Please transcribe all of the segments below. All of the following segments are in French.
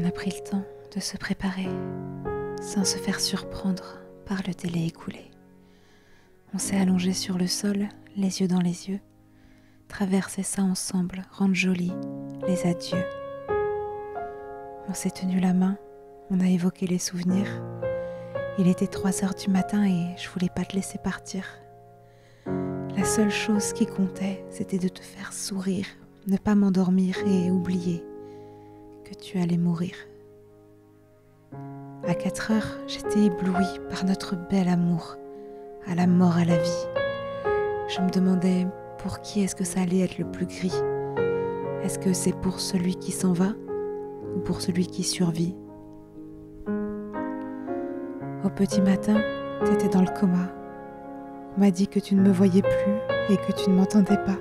On a pris le temps de se préparer sans se faire surprendre par le délai écoulé. On s'est allongé sur le sol, les yeux dans les yeux, traverser ça ensemble, rendre joli les adieux. On s'est tenu la main, on a évoqué les souvenirs. Il était 3 heures du matin et je voulais pas te laisser partir. La seule chose qui comptait, c'était de te faire sourire, ne pas m'endormir et oublier tu allais mourir. À 4 heures, j'étais éblouie par notre bel amour, à la mort à la vie. Je me demandais pour qui est-ce que ça allait être le plus gris Est-ce que c'est pour celui qui s'en va ou pour celui qui survit? Au petit matin, tu étais dans le coma. On m'a dit que tu ne me voyais plus et que tu ne m'entendais pas.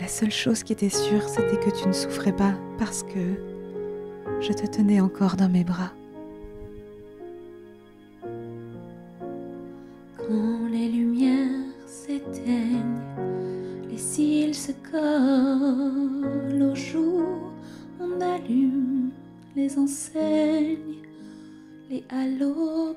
La seule chose qui était sûre, c'était que tu ne souffrais pas parce que je te tenais encore dans mes bras. Quand les lumières s'éteignent, les cils se collent au jour, on allume les enseignes, les halos